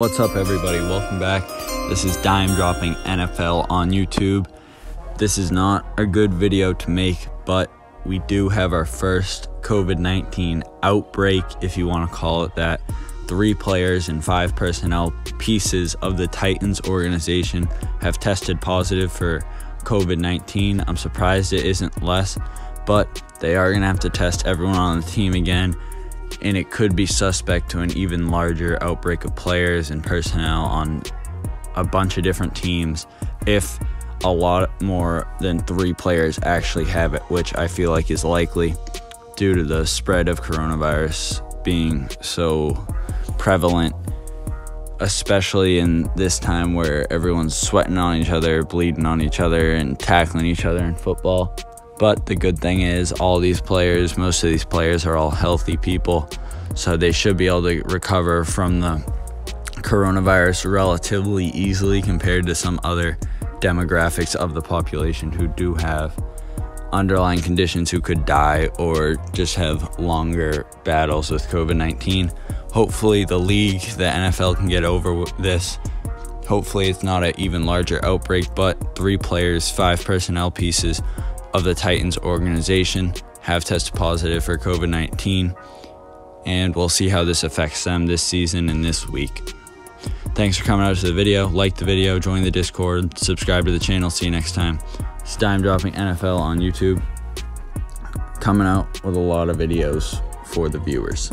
What's up, everybody? Welcome back. This is Dime Dropping NFL on YouTube. This is not a good video to make, but we do have our first COVID 19 outbreak, if you want to call it that. Three players and five personnel pieces of the Titans organization have tested positive for COVID 19. I'm surprised it isn't less, but they are going to have to test everyone on the team again and it could be suspect to an even larger outbreak of players and personnel on a bunch of different teams if a lot more than three players actually have it, which I feel like is likely due to the spread of coronavirus being so prevalent, especially in this time where everyone's sweating on each other, bleeding on each other, and tackling each other in football. But the good thing is, all these players, most of these players are all healthy people, so they should be able to recover from the coronavirus relatively easily compared to some other demographics of the population who do have underlying conditions who could die or just have longer battles with COVID 19. Hopefully, the league, the NFL can get over this. Hopefully, it's not an even larger outbreak, but three players, five personnel pieces of the Titans organization have tested positive for COVID 19, and we'll see how this affects them this season and this week. Thanks for coming out to the video. Like the video, join the Discord, subscribe to the channel. See you next time. It's Dime Dropping NFL on YouTube. Coming out with a lot of videos for the viewers.